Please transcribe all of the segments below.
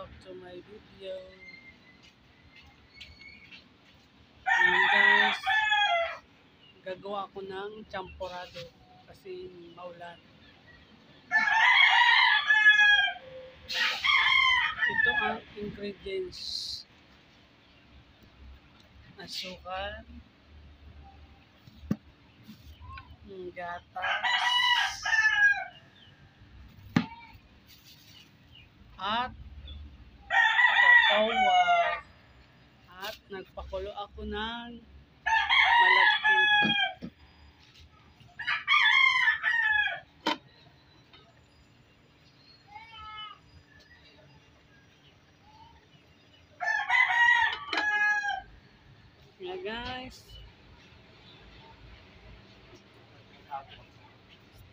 back to my video. Ngayon guys, gagawa ako ng champorado kasi maulan. Ito ang ingredients. Asukal, gatas, at kokowa. At nagpakulo ako ng malagkit. Yeah guys.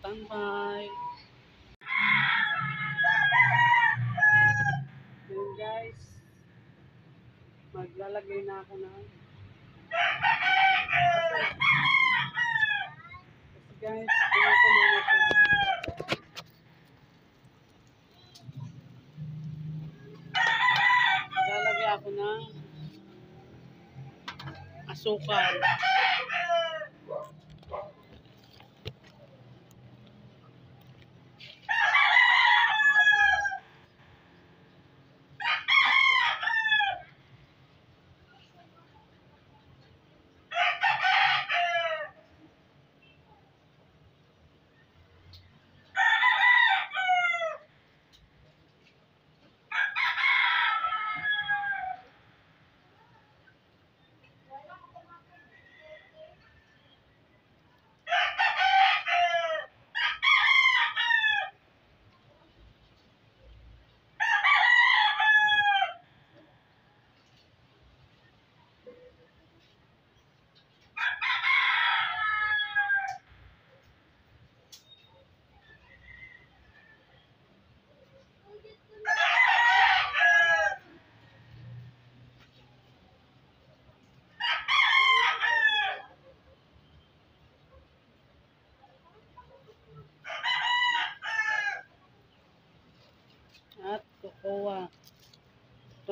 Stand by. Yun guys. Maglalagay na ako ng kasi, guys, na siya. Maglalagay ako ng asukal.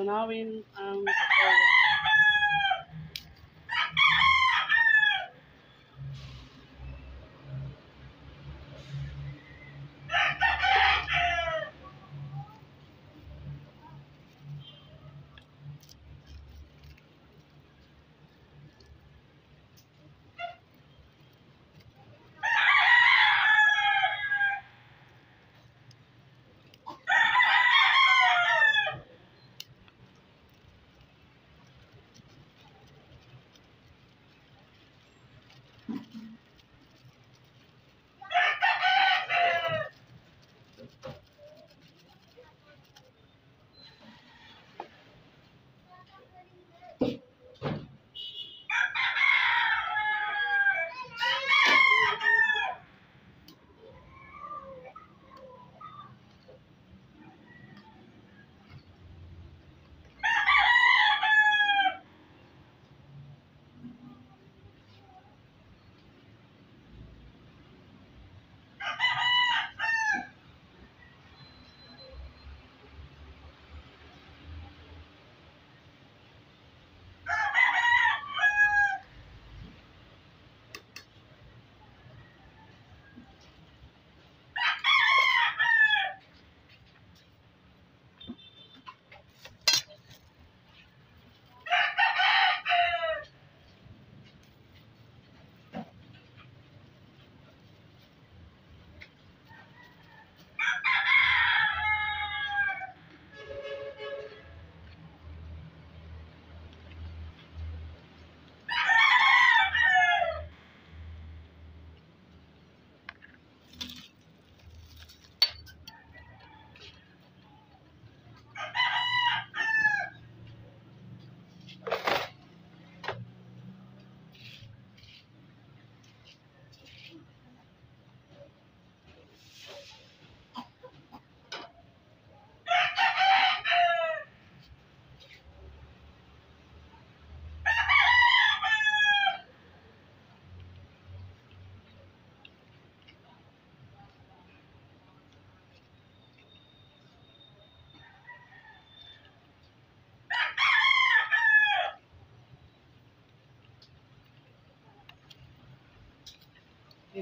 now in um,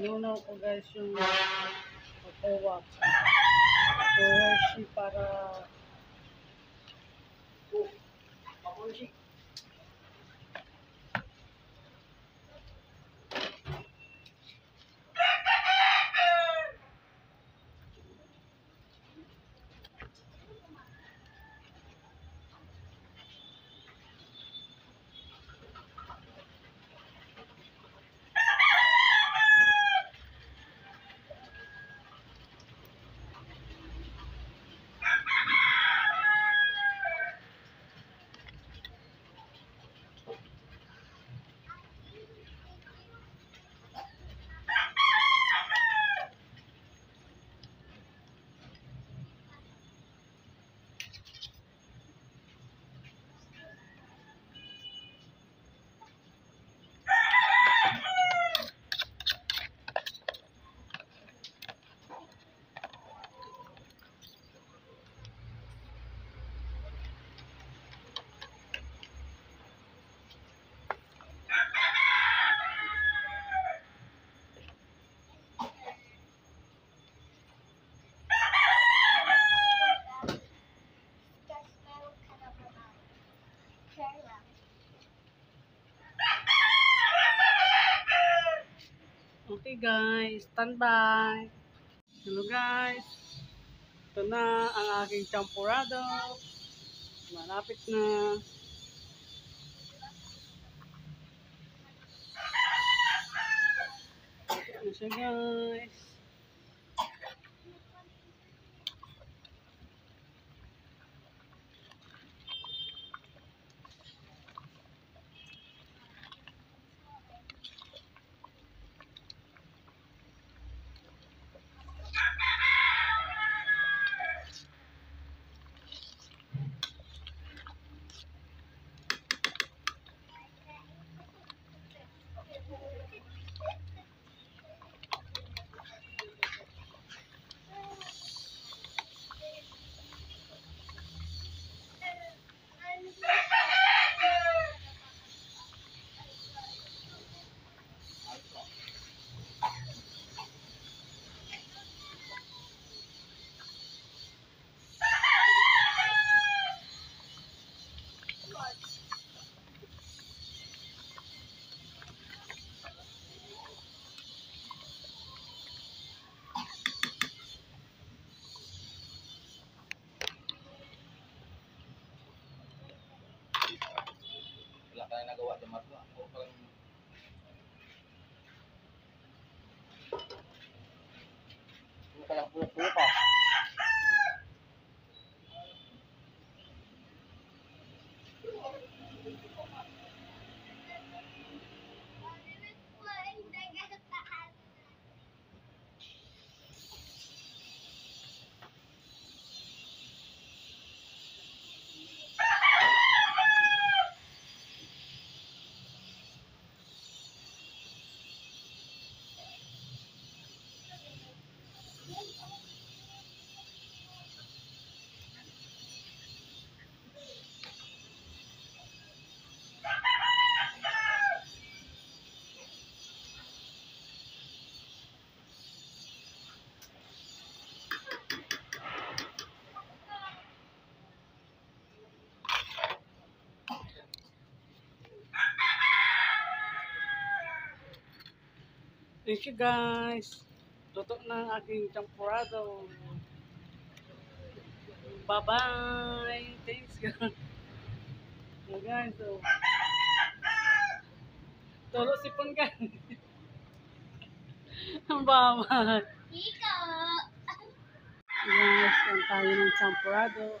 Inunaw ko guys yung kakowa. So, para Guys, standby. Hello guys. Ito na ang aking champurado. Malapit na. Ito na siya guys. Guatemala Thank you guys. Luto na ang aking champurado. Bye-bye. Thanks guys. So guys, so. Tulo sipon ka. Ang baba. Ika! Guys, yan tayo ng champurado.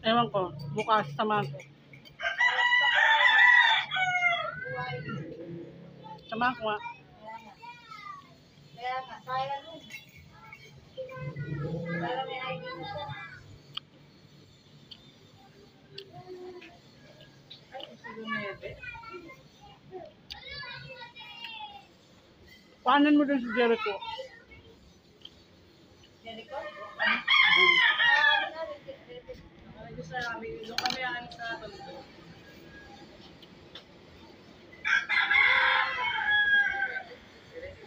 Ewan ko, bukas samahan ko. Samahan ko nga. Paanan mo dun si Jericho. Jericho? Ah, ano na, Jericho. Ano gusto namin, doon kami.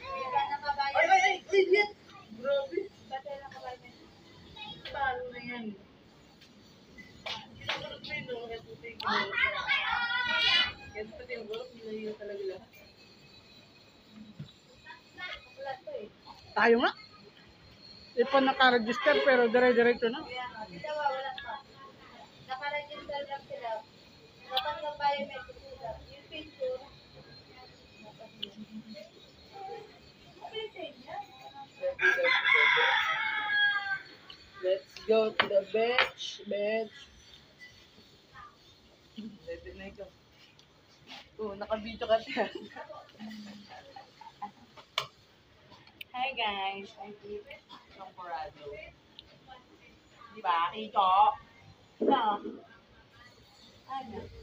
Hindi ka nakabayad. Ay, ay, ay, idiot! Grabe. Ba't tayo nakabayad? Paano na yan? Sinasagot mo yun, no? Ito yung gulong. Ito pati yung nilayo talaga lahat. Tayo nga. Pa nakaregister pero dire-diretso na. Kaya Let's go to the beach, beach. Let's na ikaw. Oh, naka-video ka tayo. Hi guys, I'm Pete Champorado. Di ba? Ito. Ito. Ano?